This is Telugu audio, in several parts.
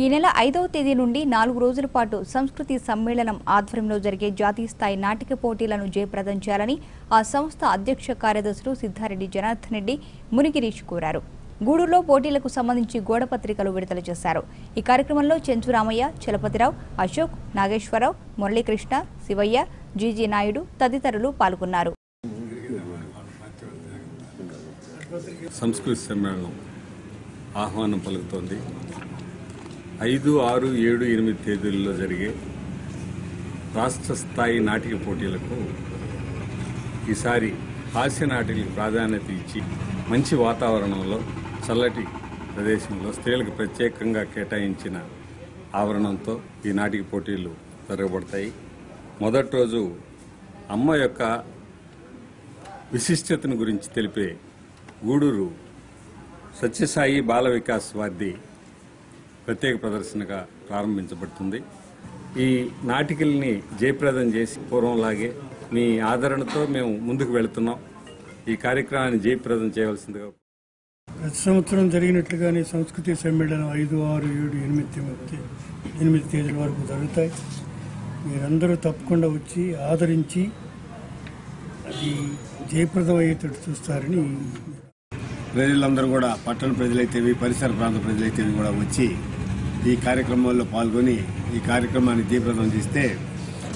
ఈ నెల ఐదవ తేదీ నుండి నాలుగు రోజుల పాటు సంస్కృతి సమ్మేళనం ఆధ్వర్యంలో జరిగే జాతీయ స్థాయి నాటిక పోటీలను జయప్రదం చేయాలని ఆ సంస్థ అధ్యక్ష కార్యదర్శులు సిద్ధారెడ్డి జనార్దన్ రెడ్డి మునిగిరీష్ కోరారు. గూడూరులో పోటీలకు సంబంధించి గోడపత్రికలు విడుదల చేశారు. ఈ కార్యక్రమంలో చెంచురామయ్య చలపతిరావు అశోక్ నాగేశ్వరరావు మురళీకృష్ణ శివయ్య జీజీ నాయుడు తదితరులు పాల్గొన్నారు. సంస్కృతి సమ్మేళనం ఆహ్వానం పలుకుతోంది. ఐదు ఆరు ఏడు ఎనిమిది తేదీల్లో జరిగే రాష్ట్ర స్థాయి నాటిక పోటీలకు ఈసారి హాస్య నాటికలకు ప్రాధాన్యత ఇచ్చి మంచి వాతావరణంలో చల్లటి ప్రదేశంలో స్త్రీలకు ప్రత్యేకంగా కేటాయించిన ఆవరణంతో ఈ నాటిక పోటీలు జరగబడతాయి. మొదటి రోజు అమ్మ యొక్క విశిష్టతను గురించి తెలిపే గూడూరు సత్యసాయి బాల వికాస్ వారి ప్రత్యేక ప్రదర్శనగా ప్రారంభించబడుతుంది. ఈ నాటికల్ని జయప్రదం చేసి పూర్వంలాగే మీ ఆదరణతో మేము ముందుకు వెళుతున్నాం. ఈ కార్యక్రమాన్ని జయప్రదం చేయవలసిందిగా ప్రతి సంవత్సరం జరిగినట్లుగానే సంస్కృతి సమ్మేళనం ఐదు ఆరు ఏడు ఎనిమిది తేదీ ఎనిమిది తేదీల వరకు జరుగుతాయి. మీరందరూ తప్పకుండా వచ్చి ఆదరించి అది జయప్రదం అయ్యేటట్టు చూస్తారని ప్రజలందరూ కూడా పట్టణ ప్రజలైతేవి పరిసర ప్రాంత ప్రజలైతేవి కూడా వచ్చి ఈ కార్యక్రమంలో పాల్గొని ఈ కార్యక్రమాన్ని జయప్రదం చేస్తే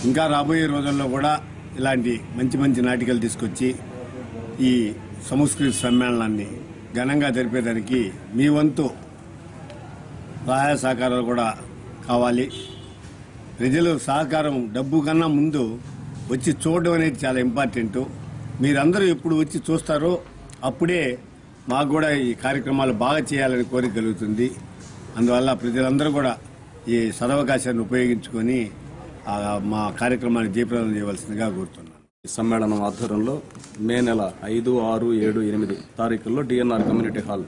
ఇంకా రాబోయే రోజుల్లో కూడా ఇలాంటి మంచి మంచి నాటికలు తీసుకొచ్చి ఈ సంస్కృతి సమ్మేళనాన్ని ఘనంగా జరిపేదానికి మీ వంతు సహాయ సహకారాలు కూడా కావాలి. ప్రజలు సహకారం డబ్బు కన్నా ముందు వచ్చి చూడడం అనేది చాలా ఇంపార్టెంట్. మీరందరూ ఎప్పుడు వచ్చి చూస్తారో అప్పుడే మాకు కూడా ఈ కార్యక్రమాలు బాగా చేయాలని కోరిక కలుగుతుంది. అందువల్ల ప్రజలందరూ కూడా ఈ సదవకాశాన్ని ఉపయోగించుకొని మా కార్యక్రమాన్ని జయప్రదం చేయవలసిందిగా కోరుతున్నాను. ఈ సమ్మేళనం ఆధ్వర్యంలో మే నెల ఐదు ఆరు ఏడు ఎనిమిది తారీఖుల్లో డిఎన్ఆర్ కమ్యూనిటీ హాల్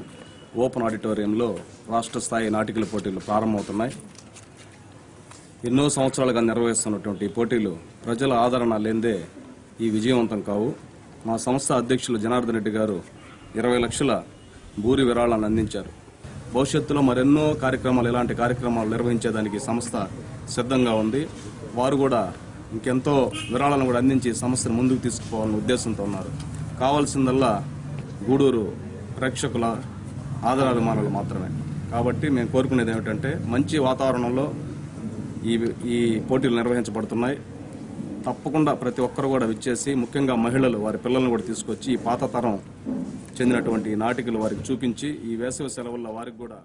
ఓపెన్ ఆడిటోరియంలో రాష్ట్ర స్థాయి నాటికల పోటీలు ప్రారంభమవుతున్నాయి. ఎన్నో సంవత్సరాలుగా నిర్వహిస్తున్నటువంటి ఈ పోటీలు ప్రజల ఆదరణ లేదే ఈ విజయవంతం కావు. మా సంస్థ అధ్యక్షులు జనార్దన్ రెడ్డి గారు ఇరవై లక్షల భూరి విరాళాన్ని అందించారు. భవిష్యత్తులో మరెన్నో కార్యక్రమాలు ఇలాంటి కార్యక్రమాలు నిర్వహించేదానికి సంస్థ సిద్ధంగా ఉంది. వారు కూడా ఇంకెంతో విరాళాలను కూడా అందించి సంస్థను ముందుకు తీసుకుపోవాలనే ఉద్దేశంతో ఉన్నారు. కావాల్సిందల్లా గూడూరు ప్రేక్షకుల ఆదరాభిమానులు మాత్రమే. కాబట్టి మేము కోరుకునేది ఏమిటంటే మంచి వాతావరణంలో ఈ ఈ పోటీలు నిర్వహించబడుతున్నాయి. తప్పకుండా ప్రతి ఒక్కరు కూడా విచ్చేసి ముఖ్యంగా మహిళలు వారి పిల్లలను కూడా తీసుకొచ్చి ఈ పాత తరం చెందినటువంటి నాటికలు వారికి చూపించి ఈ వేసవి సెలవుల్లో వారికి కూడా